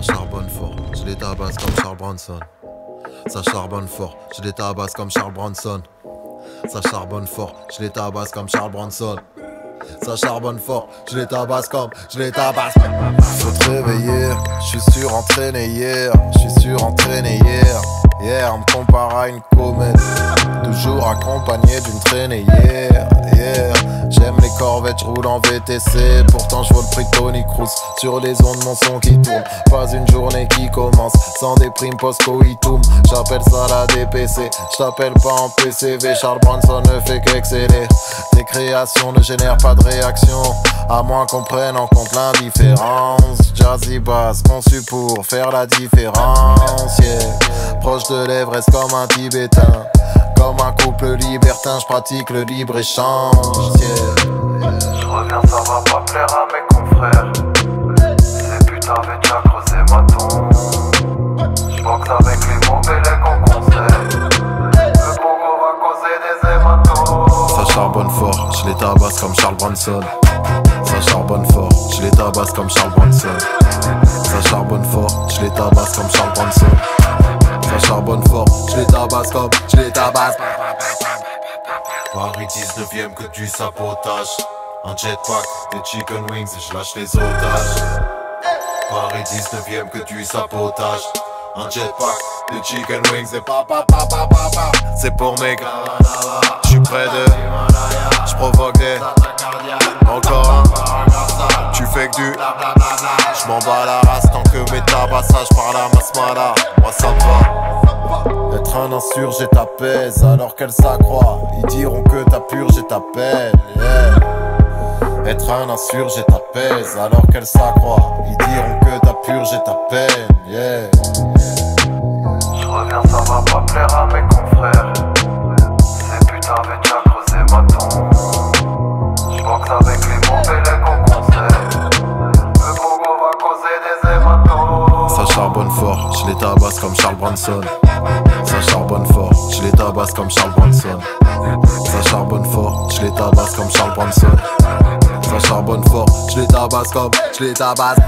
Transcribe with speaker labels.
Speaker 1: Ça charbonne fort, je les tabasse comme Charles Bronson. Ça charbonne fort, je les tabasse comme Charles Bronson. Ça charbonne fort, je les tabasse comme Charles Bronson. Ça charbonne fort, je les tabasse comme, je les tabasse. Faut te réveiller, je suis surentraîné hier, je suis surentraîné hier. Hier, on me compare à une comète, toujours accompagné d'une traînée hier. Yeah. J'aime les corvettes, je roule en VTC. Pourtant, je vois le prix Tony Cruz sur les ondes, mon son qui tourne. Pas une journée qui commence sans des primes post-coitum. J'appelle ça la DPC, j't'appelle pas en PCV. Charles Bronson ne fait qu'exceller. Tes créations ne génèrent pas de réaction, à moins qu'on prenne en compte l'indifférence. Jazzy bass conçu pour faire la différence. Yeah. Proche de l'Everest comme un Tibétain. Comme un couple libertin, je pratique le libre-échange. Yeah.
Speaker 2: Je reviens, ça va pas plaire à mes confrères. Ces putains avaient déjà creusé ma tombe. J'boxe avec les mauvais legs en concert. Le Congo va causer des hématomes.
Speaker 1: Ça charbonne fort, je les tabasse comme Charles Bronson. Ça charbonne fort, je les tabasse comme Charles Bronson. Ça charbonne fort, je les tabasse comme Charles Bronson. Ça charbonne fort, je les tabasse comme, je les tabasse. Paris 19ème que du sabotage. Un jetpack, des chicken wings et je lâche les otages. Paris 19ème que du sabotage. Un jetpack, des chicken wings et papa papa papa. C'est pour mes gars. J'suis près de. J'provoque des. Encore un. Tu fais que du. J'm'en bats la race tant que mes tabassages par la masmala. Moi ça me va. Être un insurgé t'apaise alors qu'elle s'accroît. Ils diront que ta peine. Yeah. Être un insurgé t'apaise alors qu'elle s'accroît. Ils diront que t'as purgé ta peine. Yeah.
Speaker 2: Je reviens, ça va pas plaire à mes confrères.
Speaker 1: Les tabasse comme Charles Bronson. Ça charbonne fort, je les tabasse comme Charles Bronson. Ça charbonne fort, je les tabasse comme Charles Bronson. Ça charbonne fort, je les tabasse comme, je les tabasse.